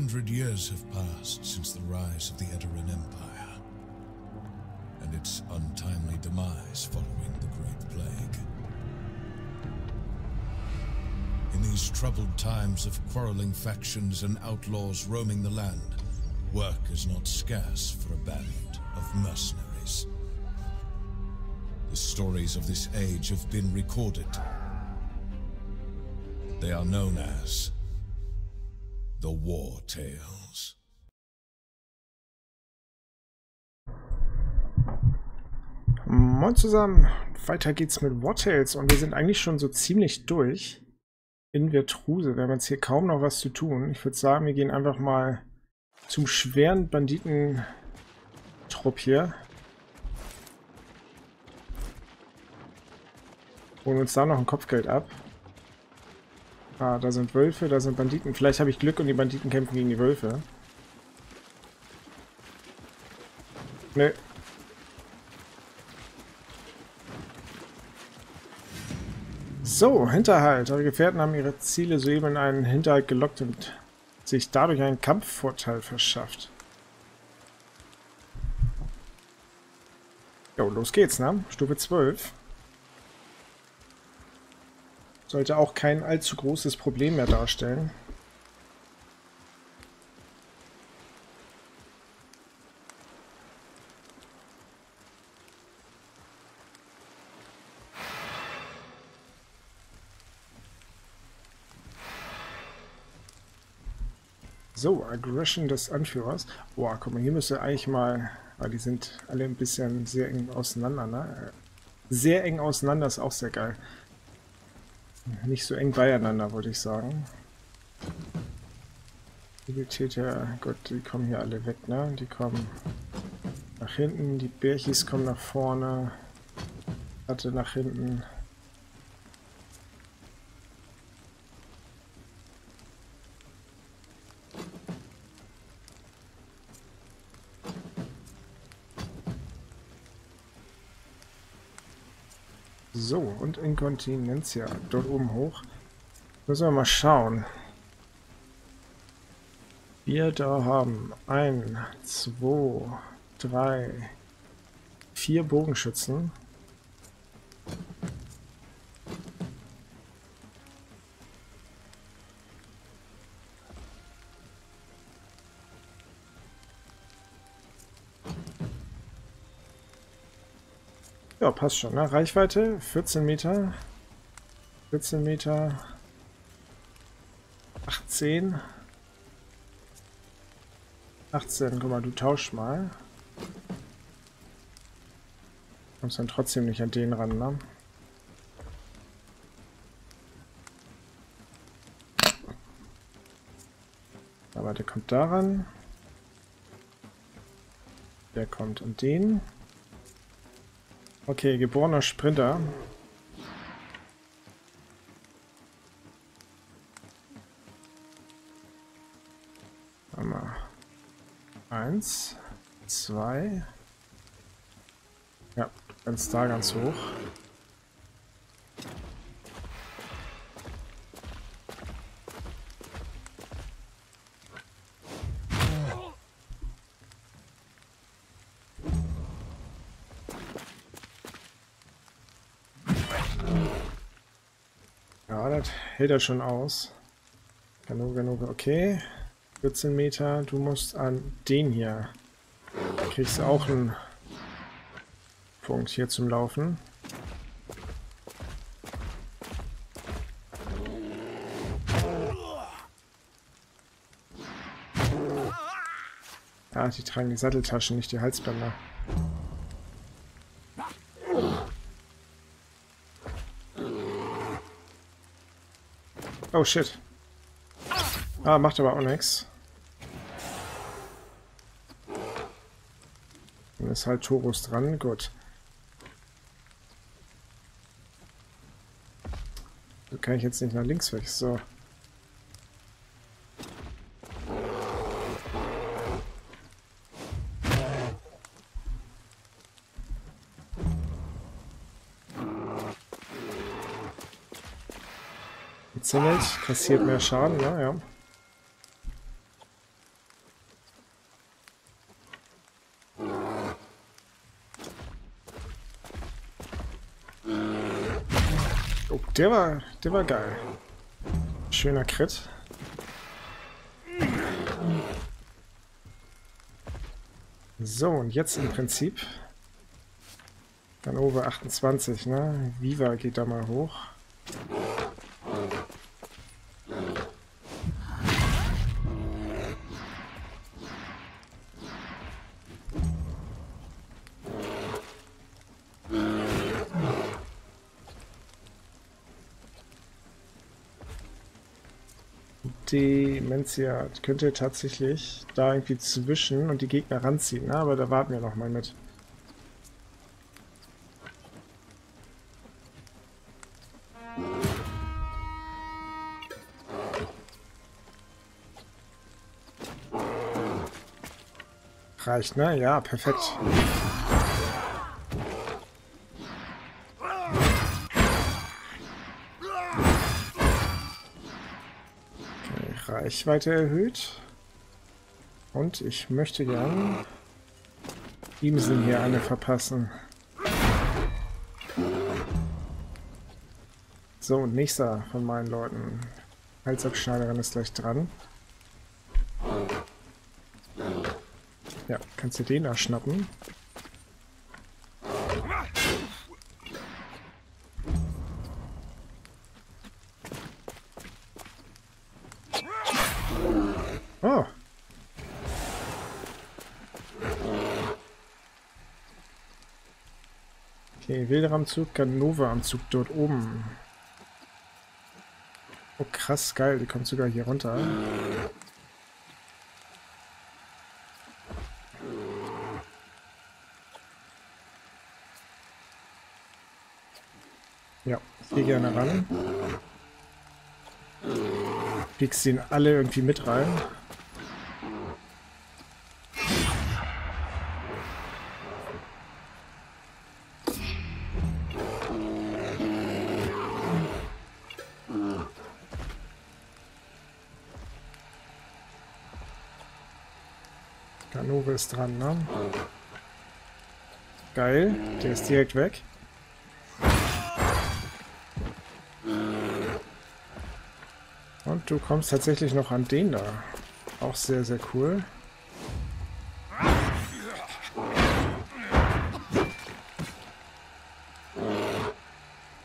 hundred years have passed since the rise of the Edoran Empire and its untimely demise following the Great Plague. In these troubled times of quarreling factions and outlaws roaming the land, work is not scarce for a band of mercenaries. The stories of this age have been recorded. They are known as the War Tales. Moin zusammen, weiter geht's mit War Tales und wir sind eigentlich schon so ziemlich durch in Vertruse. Wir haben jetzt hier kaum noch was zu tun. Ich würde sagen, wir gehen einfach mal zum schweren Banditentrupp hier. Holen uns da noch ein Kopfgeld ab. Ah, da sind Wölfe, da sind Banditen. Vielleicht habe ich Glück und die Banditen kämpfen gegen die Wölfe. Nö. So, Hinterhalt. Eure Gefährten haben ihre Ziele soeben in einen Hinterhalt gelockt und sich dadurch einen Kampfvorteil verschafft. Jo, los geht's, ne? Stufe 12. Sollte auch kein allzu großes Problem mehr darstellen. So, Aggression des Anführers. Boah, guck mal, hier müsste eigentlich mal... Weil die sind alle ein bisschen sehr eng auseinander, ne? Sehr eng auseinander ist auch sehr geil. Nicht so eng beieinander, wollte ich sagen. Übeltäter, Gott, die kommen hier alle weg, ne? Die kommen nach hinten, die Bärchis kommen nach vorne. Hatte nach hinten. So, und Inkontinenz, ja, dort oben hoch. Müssen wir mal schauen. Wir da haben ein, zwei, drei, vier Bogenschützen. Ja, passt schon. Ne? Reichweite 14 Meter. 14 Meter. 18. 18, guck mal, du tausch mal. Kommst dann trotzdem nicht an den ran, ne? Aber der kommt daran. Der kommt an den. Okay, geborener Sprinter. Mal. Eins, zwei. Ja, ganz da ganz hoch. Hält er schon aus. Genug, genug, okay. 14 Meter, du musst an den hier. Da kriegst du auch einen Punkt hier zum Laufen. Ah, die tragen die Satteltaschen, nicht die Halsbänder. Oh shit. Ah, macht aber auch nichts. Dann ist halt Torus dran, gut. So kann ich jetzt nicht nach links weg, so. zingelt, kassiert mehr Schaden, ja, ja. Oh, der war, der war geil. Schöner Crit. So, und jetzt im Prinzip. Dann over 28, ne? Viva geht da mal hoch. Dementia könnte tatsächlich da irgendwie zwischen und die Gegner ranziehen, ne? aber da warten wir noch mal mit. Reicht, ne? Ja, perfekt. Reichweite erhöht. Und ich möchte gern Imsen hier eine verpassen. So, nächster von meinen Leuten. Halsabschneiderin ist gleich dran. Ja, kannst du den da schnappen? Oh. Okay, Wilderanzug, Ganova-Anzug dort oben. Oh krass, geil, die kommt sogar hier runter. Ja, gehe gerne ran. Piekst ihn alle irgendwie mit rein. Dran, ne? Geil, der ist direkt weg. Und du kommst tatsächlich noch an den da. Auch sehr, sehr cool.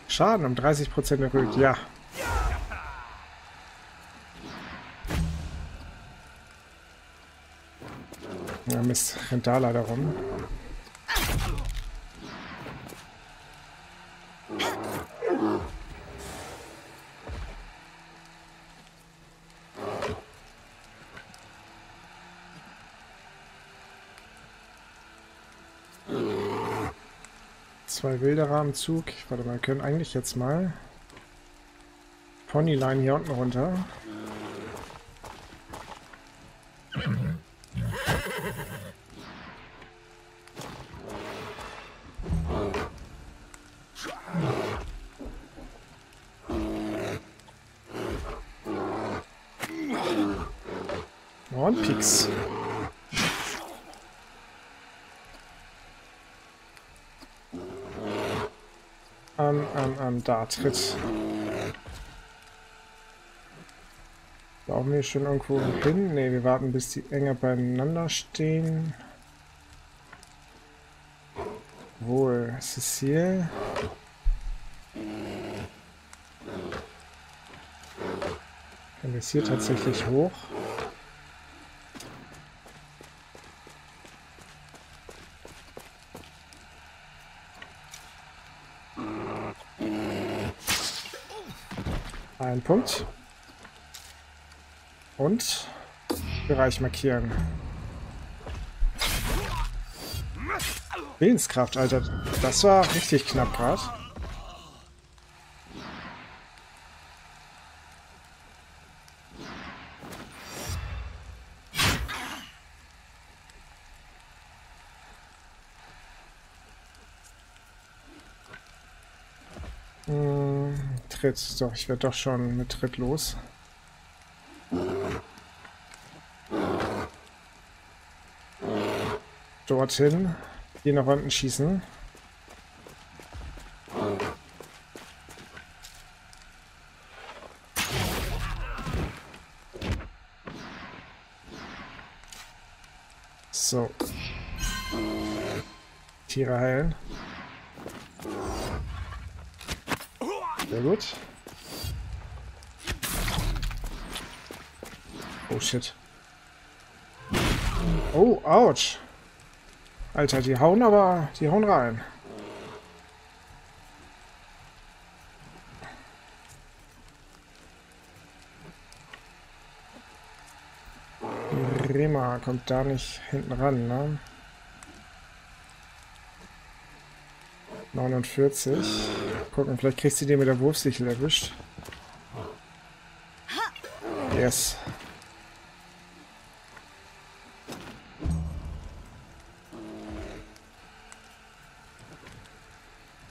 Schaden um 30% erhöht, ja. Mist, rennt da leider rum. Zwei Wilderer am Zug. Warte mal, wir können eigentlich jetzt mal Ponyline hier unten runter. Ähm, ähm, ähm, da, tritt. Laufen wir schon irgendwo hin? Ne, wir warten, bis die enger beieinander stehen. Wohl, ist es hier? Können wir es hier tatsächlich hoch? Ein Punkt. Und Bereich markieren. Willenskraft, Alter. Das war richtig knapp gerade. Tritt. Doch, ich werde doch schon mit Tritt los. Dorthin. Hier nach unten schießen. So. Tiere heilen. Sehr gut. Oh shit. Oh, ouch. Alter, die hauen aber, die hauen rein. Rema kommt da nicht hinten ran, ne? 49. Gucken, vielleicht kriegst du den mit der Wurfsichel erwischt. Yes.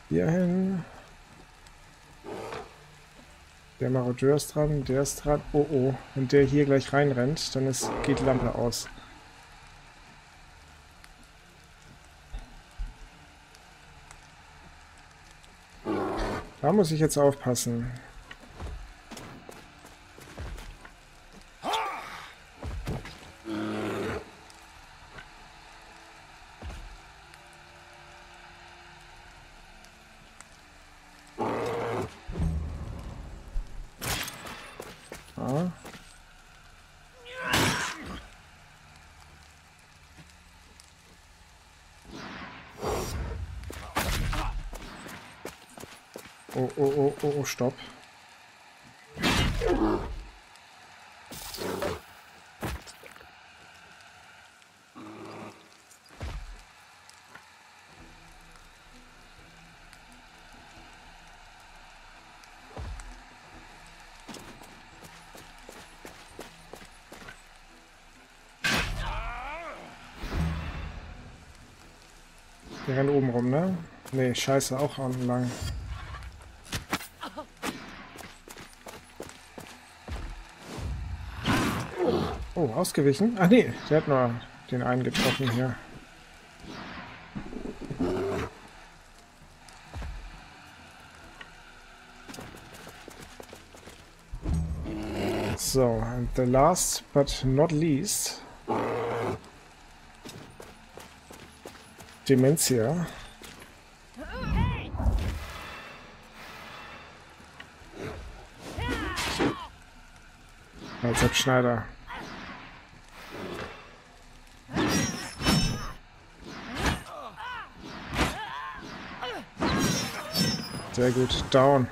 Hier hin. Der Marodeur ist dran, der ist dran. Oh oh, wenn der hier gleich reinrennt, dann ist, geht die Lampe aus. Muss ich jetzt aufpassen. Ah. Oh, oh, oh, oh, oh, stopp. Der rennt oben rum, ne? Ne, scheiße, auch unten lang. Ausgewichen? Ach nee, der hat nur den einen getroffen hier. So, and the last but not least. Dementia. Als Schneider. Sehr gut, down.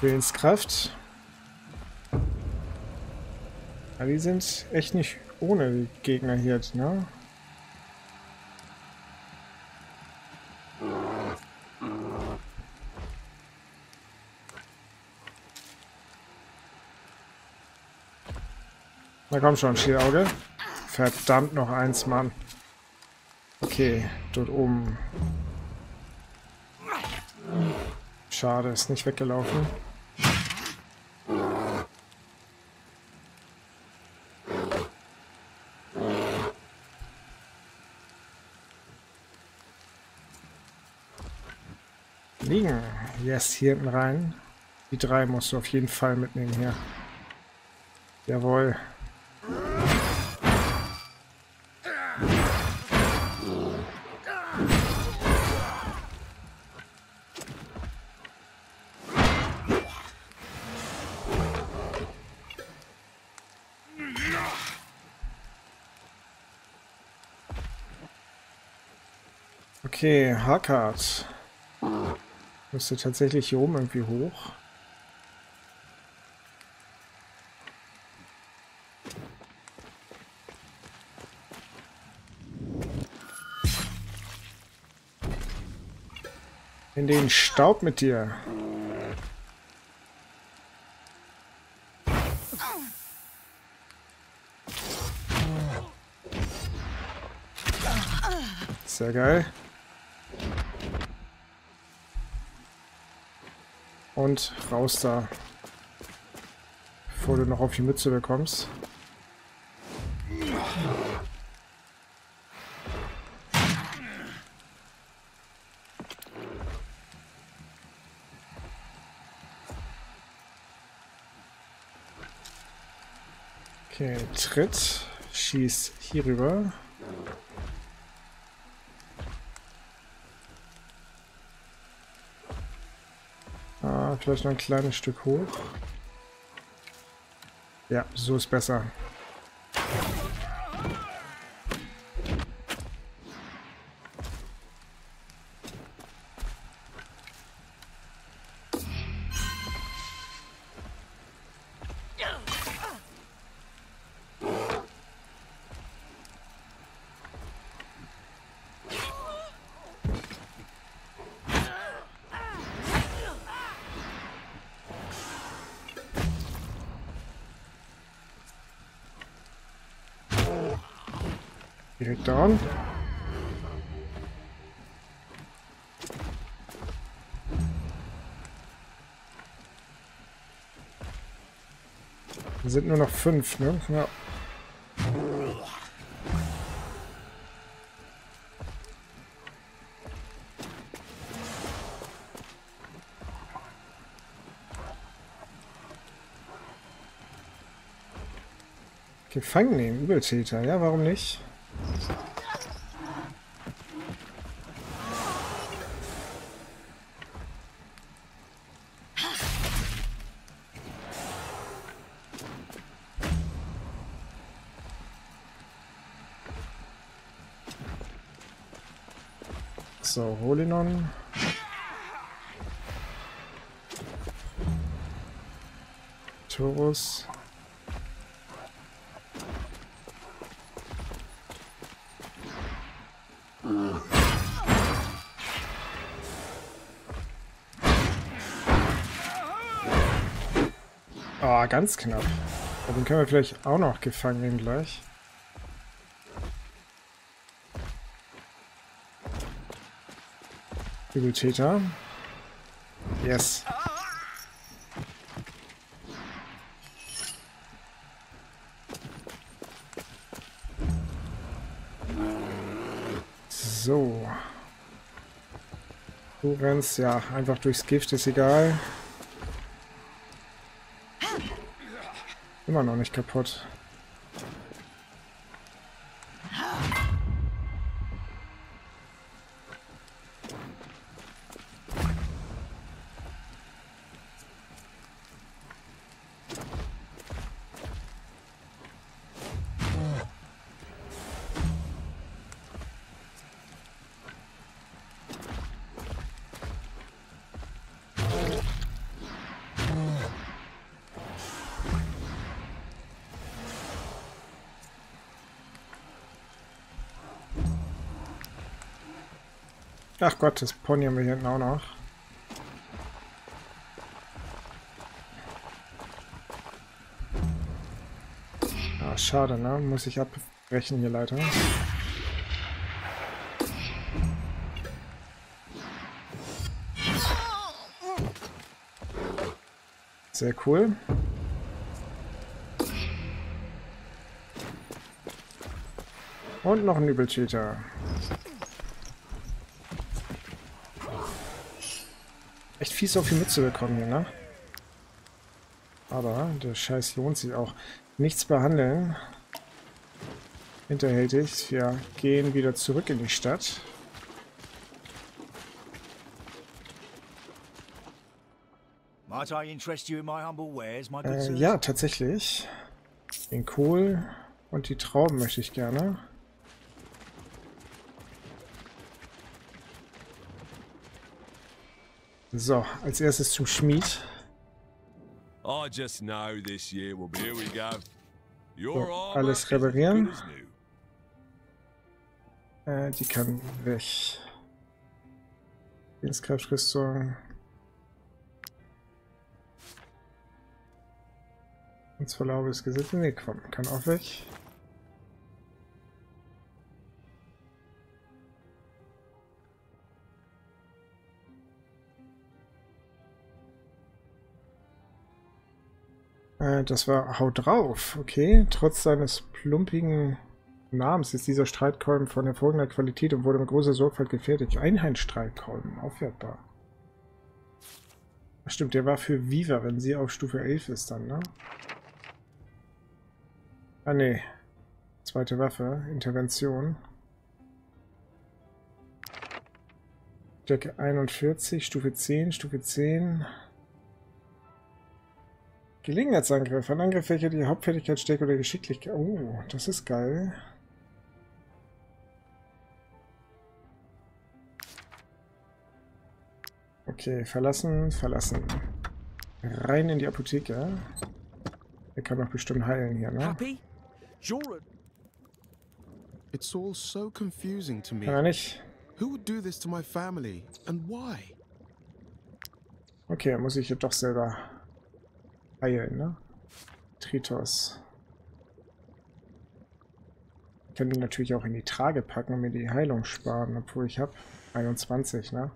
Willenskraft. Die sind echt nicht ohne Gegner hier, ne? Na komm schon, Schierauge. Verdammt, noch eins, Mann. Okay, dort oben. Schade, ist nicht weggelaufen. Yes, hier hinten rein. Die drei musst du auf jeden Fall mitnehmen hier. Jawohl. Okay, Hackard. Müsste tatsächlich hier oben irgendwie hoch. In den Staub mit dir. Sehr geil. Und raus da. Bevor du noch auf die Mütze bekommst. Okay, Tritt. Schieß hier rüber. Ah, vielleicht noch ein kleines Stück hoch. Ja, so ist besser. Sind nur noch fünf, ne? Ja. Gefangen nehmen, Übeltäter, ja, warum nicht? Taurus. Ah, ganz knapp. Den können wir vielleicht auch noch gefangen gleich. Übeltäter. Yes. So. Du rennst ja einfach durchs Gift, ist egal. Immer noch nicht kaputt. Ach Gott, das Pony haben wir hier hinten auch noch. Ah, schade, ne? Muss ich abbrechen hier leider. Sehr cool. Und noch ein Übelcheater. Fies auf die Mütze bekommen hier, ne? Aber der Scheiß lohnt sich auch. Nichts behandeln. Hinterhältig. Wir gehen wieder zurück in die Stadt. Äh, ja, tatsächlich. Den Kohl und die Trauben möchte ich gerne. So, als erstes zum Schmied. So, alles reparieren. Äh, die kann weg. Dienstkraftrüstung. Uns verlaubes Gesetz. Ne, komm, kann auch weg. Das war Haut drauf, okay. Trotz seines plumpigen Namens ist dieser Streitkolben von hervorragender Qualität und wurde mit großer Sorgfalt gefertigt. Einheitsstreitkolben, aufwertbar. Stimmt, der war für Viva, wenn sie auf Stufe 11 ist dann, ne? Ah, ne. Zweite Waffe, Intervention. Stärke 41, Stufe 10, Stufe 10. Gelegenheitsangriff. Ein Angriff, welcher die Hauptfertigkeit, Stärke oder Geschicklichkeit... Oh, das ist geil. Okay, verlassen, verlassen. Rein in die Apotheke. Er kann doch bestimmt heilen hier, ne? Happy? You're It's all so confusing to me. Kann er nicht. Who would do this to my family and why? Okay, muss ich jetzt doch selber heilen, ne? Tritos. Ich kann die natürlich auch in die Trage packen und mir die Heilung sparen, obwohl ich habe 21, ne?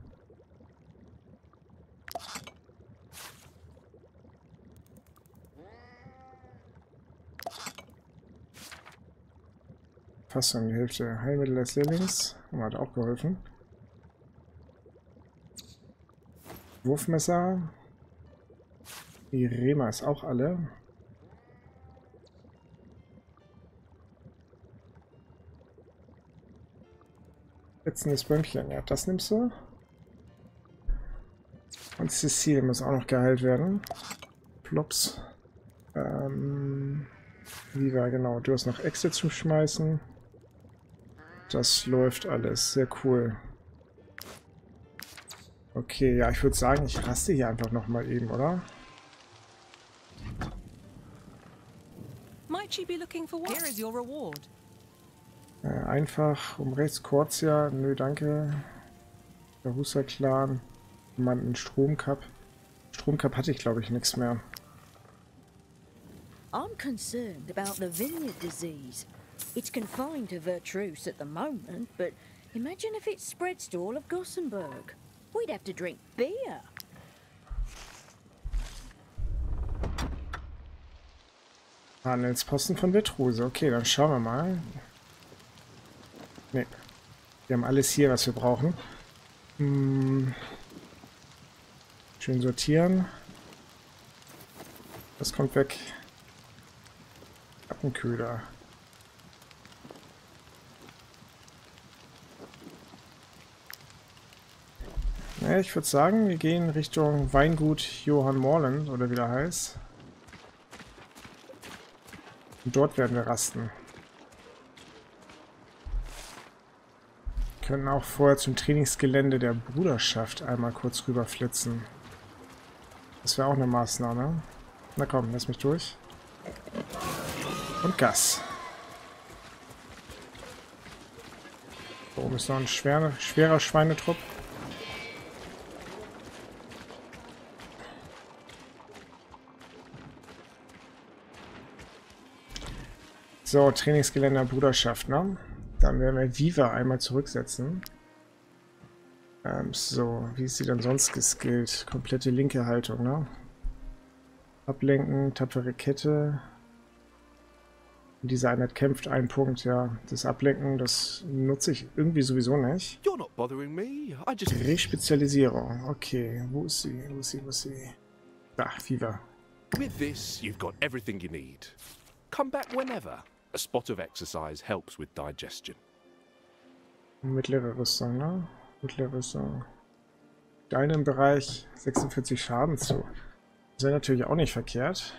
Fast um die Hälfte Heilmittel des Lillings. Hat auch geholfen. Wurfmesser. Die Rema ist auch alle. Letzendes Bömmchen. Ja, das nimmst du. Und Cecile muss auch noch geheilt werden. Plops. Ähm, Viva, genau. Du hast noch Exit zum Schmeißen. Das läuft alles. Sehr cool. Okay, ja, ich würde sagen, ich raste hier einfach nochmal eben, oder? Äh, einfach um rechts Korzia. Nö, danke. Der Husa-Clan. Jemanden Stromcup. Stromcup hatte ich, glaube ich, nichts mehr. I'm concerned about the vineyard disease. It's confined to Vertruse at the moment, but imagine if it spreads to all of Gossenburg. We'd have to drink beer. Handelsposten von Vetruse. Okay, dann schauen wir mal. Ne. Wir haben alles hier, was wir brauchen. Hm. Schön sortieren. Das kommt weg. Appenkühler. Ja, ich würde sagen, wir gehen Richtung Weingut Johann Morland, oder wie der heißt. Und dort werden wir rasten. Wir können auch vorher zum Trainingsgelände der Bruderschaft einmal kurz rüberflitzen. Das wäre auch eine Maßnahme. Na komm, lass mich durch. Und Gas. Da oben ist noch ein schwerer, schwerer Schweinetrupp. So, Trainingsgeländer Bruderschaft, ne? Dann werden wir Viva einmal zurücksetzen. Ähm, so, wie ist sie denn sonst geskillt? Komplette linke Haltung, ne? Ablenken, tapfere Kette. Diese Einheit kämpft, ein Punkt, ja. Das Ablenken, das nutze ich irgendwie sowieso nicht. Respezialisierung, okay. Wo ist sie? Wo ist sie? Wo ist sie? Da, Viva. With this, you've got everything you need. Come back whenever. A spot of exercise helps with digestion. Mittlere Rüstung, ne? Mittlere Rüstung. Deine im Bereich 46 Schaden zu. Das wäre natürlich auch nicht verkehrt.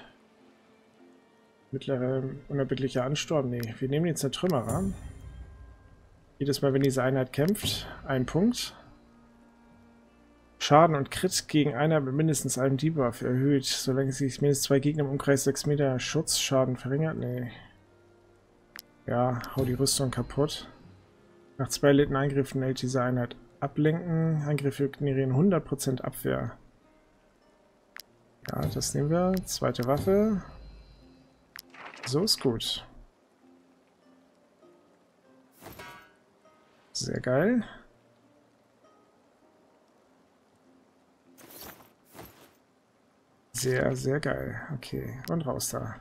Mittlere unerbittlicher Ansturm. Nee, wir nehmen den Zertrümmerer. Jedes Mal, wenn diese Einheit kämpft, ein Punkt. Schaden und Crit gegen einer mit mindestens einem Debuff erhöht, solange sich mindestens zwei Gegner im Umkreis 6 Meter Schutzschaden verringert. Nee. Ja, hau die Rüstung kaputt. Nach zwei erlitten Angriffen hält diese Einheit ablenken. Angriffe generieren 100% Abwehr. Ja, das nehmen wir. Zweite Waffe. So ist gut. Sehr geil. Sehr, sehr geil. Okay, und raus da.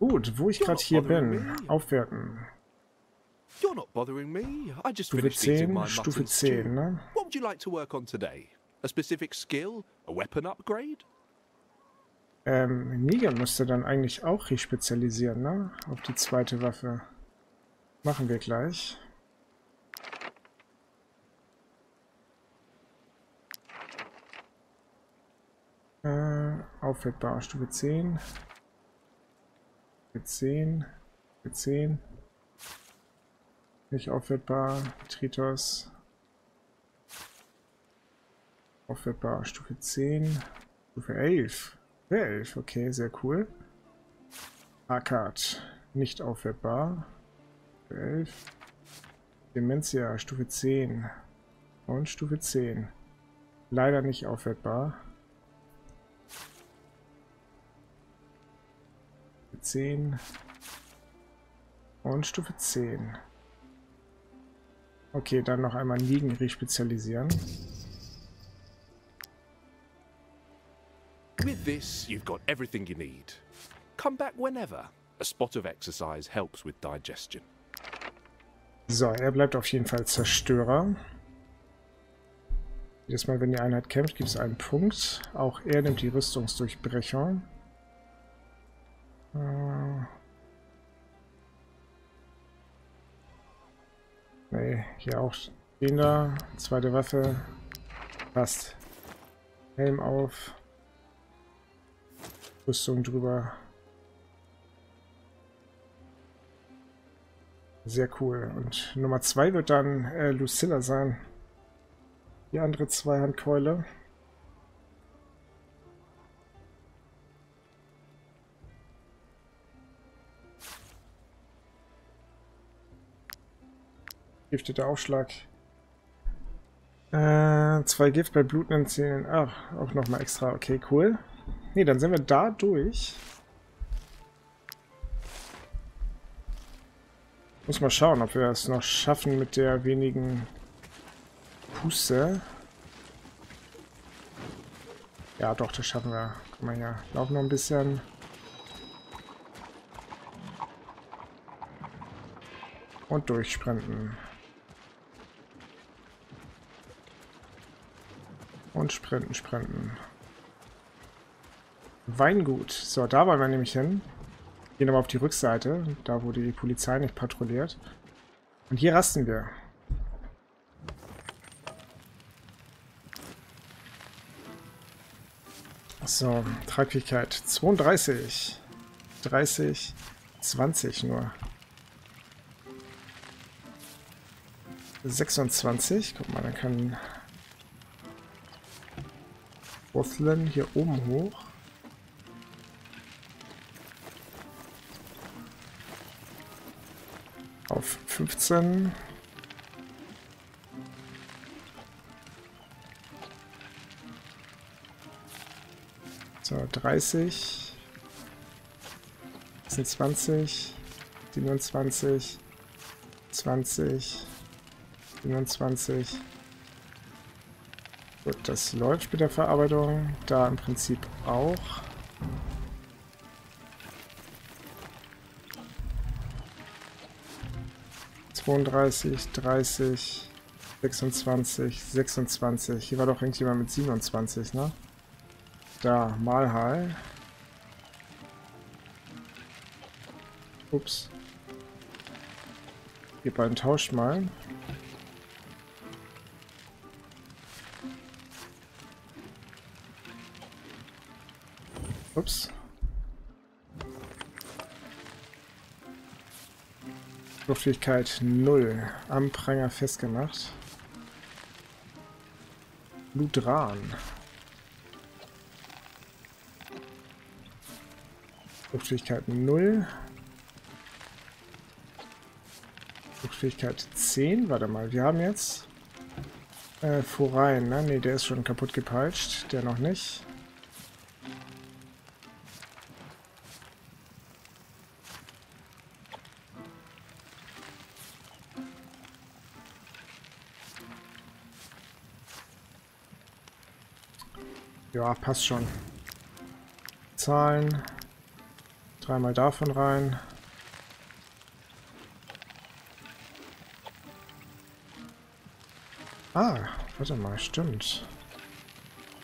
Gut, wo ich gerade hier bin. Aufwerten. You're not bothering me. I just Stufe finished eating 10, my Stufe mutton stew. 10, ne? What would you like to work on today? A specific skill? A weapon upgrade? Ähm, Negan müsste dann eigentlich auch respezialisieren, ne? Auf die zweite Waffe. Machen wir gleich. Äh, aufwertbar, Stufe 10. Stufe 10. Stufe 10. Nicht aufwertbar, Tritos. Aufwertbar, Stufe 10. Stufe 11. 11, okay, sehr cool. Arcade, nicht aufwertbar. Stufe 11. Dementia, Stufe 10. Und Stufe 10. Leider nicht aufwertbar. Stufe 10. Und Stufe 10. Okay, dann noch einmal Liegen respezialisieren. With this, you've got everything you need. Come back whenever. A spot of exercise helps with digestion. So, er bleibt auf jeden Fall Zerstörer. Jedes Mal, wenn die Einheit kämpft, gibt es einen Punkt. Auch er nimmt die Rüstungsdurchbrechung. Äh. Nee, hier auch da. Zweite Waffe. Passt. Helm auf. Rüstung drüber. Sehr cool. Und Nummer 2 wird dann äh, Lucilla sein. Die andere Zweihandkeule. Gifteter Aufschlag. Äh, zwei Gift bei blutenden Zähnen. Ach, auch nochmal extra. Okay, cool. Nee, dann sind wir da durch. Muss mal schauen, ob wir es noch schaffen mit der wenigen Puste. Ja, doch, das schaffen wir. Guck mal hier. Laufen noch ein bisschen. Und durchsprinten. Und sprinten, sprinten. Weingut. So, da wollen wir nämlich hin. Gehen aber auf die Rückseite, da wo die Polizei nicht patrouilliert. Und hier rasten wir. So, Tragfähigkeit 32. 30, 20 nur. 26. Guck mal, dann kann Ruthlin hier oben hoch. Auf 15. So, 30. 26. 27. 20. 27. Gut, das läuft mit der Verarbeitung. Da im Prinzip auch. Zweiunddreißig, dreißig, sechsundzwanzig, sechsundzwanzig. Hier war doch irgendjemand mit 27, ne? Da, Malhal. Ups. Die beiden tauscht mal. Ups. Luftfähigkeit 0. Am Pranger festgemacht. Ludran. Luftfähigkeit 0. Luftfähigkeit 10. Warte mal, wir haben jetzt äh, Furein, ne? Ne, der ist schon kaputt gepeitscht. Der noch nicht. Ja, passt schon. zahlen. Dreimal davon rein. Ah, warte mal, stimmt.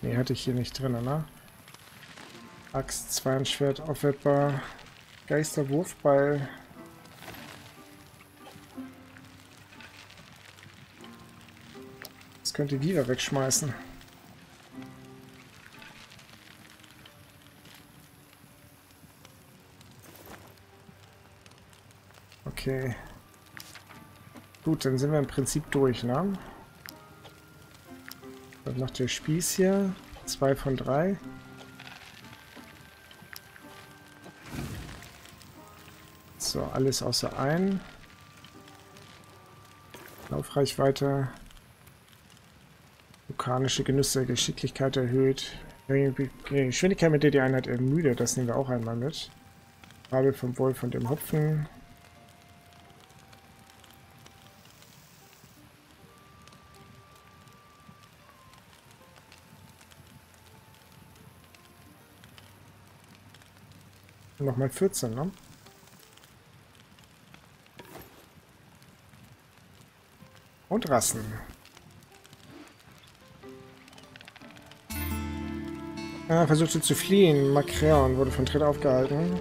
Nee, hatte ich hier nicht drin, ne? Axt, Zweienschwert, aufwertbar. Geisterwurfball. Das könnte Viva wegschmeißen. Okay. Gut, dann sind wir im Prinzip durch, ne? Was macht der Spieß hier? Zwei von drei. So, alles außer ein. Laufreichweite. Vulkanische Genüsse, Geschicklichkeit erhöht. Geschwindigkeit, mit der die Einheit ermüdet, das nehmen wir auch einmal mit. Farbe vom Wolf und dem Hopfen. Nochmal 14, ne? Und Rassen. Er versuchte zu fliehen. Makreon wurde von Tritt aufgehalten.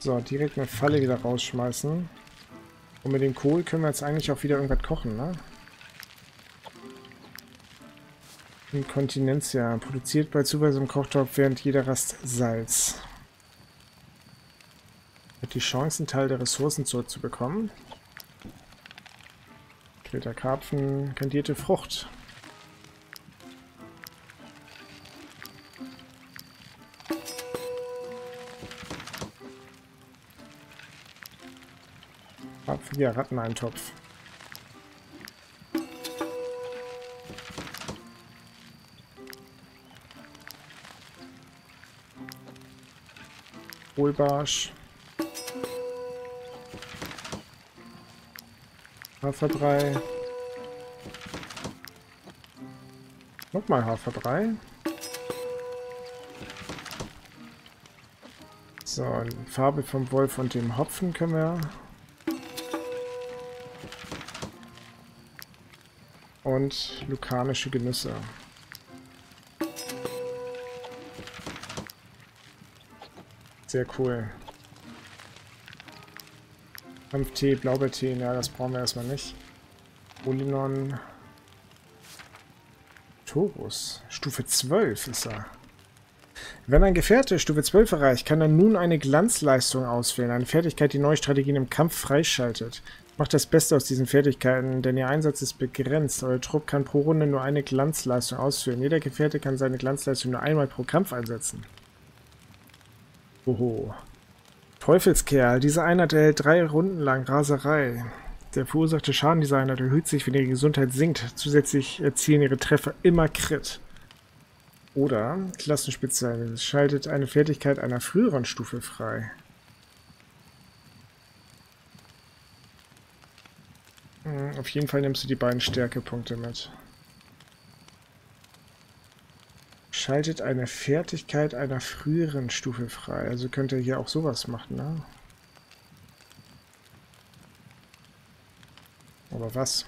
So, direkt eine Falle wieder rausschmeißen. Und mit dem Kohl können wir jetzt eigentlich auch wieder irgendwas kochen, ne? Inkontinentia. Produziert bei Zuweisung im Kochtopf während jeder Rast Salz. Hat die Chance, einen Teil der Ressourcen zurückzubekommen. Grillter Karpfen, kandierte Frucht. Karpfiger Ratteneintopf. Kohlbarsch. Haferbrei. Nochmal Haferbrei. So, Farbe vom Wolf und dem Hopfen können wir. Und lukanische Genüsse. Sehr cool. Kampftee, Blaubeertee, ja, das brauchen wir erstmal nicht. Olinon. Taurus. Stufe 12 ist er. Wenn ein Gefährte Stufe 12 erreicht, kann er nun eine Glanzleistung auswählen. Eine Fertigkeit, die neue Strategien im Kampf freischaltet. Macht das Beste aus diesen Fertigkeiten, denn ihr Einsatz ist begrenzt. Euer Trupp kann pro Runde nur eine Glanzleistung ausführen. Jeder Gefährte kann seine Glanzleistung nur einmal pro Kampf einsetzen. Oho. Teufelskerl. Diese Einheit erhält drei Runden lang Raserei. Der verursachte Schaden dieser Einheit erhöht sich, wenn ihre Gesundheit sinkt. Zusätzlich erzielen ihre Treffer immer Crit. Oder Klassenspezial. Schaltet eine Fertigkeit einer früheren Stufe frei. Hm, auf jeden Fall nimmst du die beiden Stärkepunkte mit. Schaltet eine Fertigkeit einer früheren Stufe frei. Also könnt ihr hier auch sowas machen, ne? Aber was?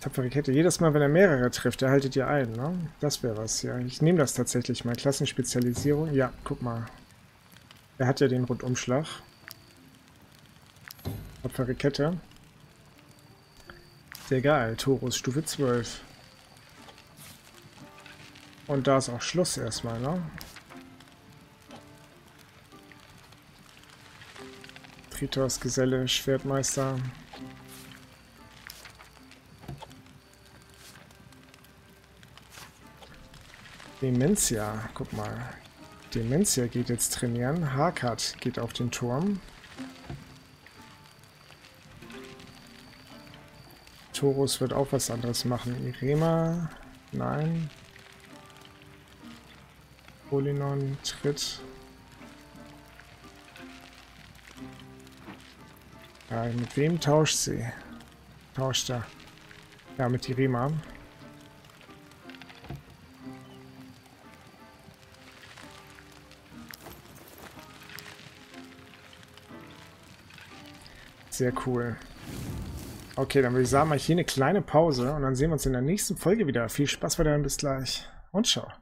Tapfere Kette. Jedes Mal, wenn er mehrere trifft, erhaltet ihr einen, ne? Das wäre was, ja. Ich nehme das tatsächlich mal. Klassenspezialisierung. Ja, guck mal. Er hat ja den Rundumschlag. Tapfere Kette. Sehr geil. Torus Stufe 12. Und da ist auch Schluss erstmal, ne? Tritos, Geselle, Schwertmeister. Dementia, guck mal. Dementia geht jetzt trainieren. Harkat geht auf den Turm. Torus wird auch was anderes machen. Irema, nein. Polinon tritt. Ja, mit wem tauscht sie? Tauscht er. Ja, mit Irima. Sehr cool. Okay, dann würde ich sagen, mal hier eine kleine Pause und dann sehen wir uns in der nächsten Folge wieder. Viel Spaß weiterhin, bis gleich und ciao.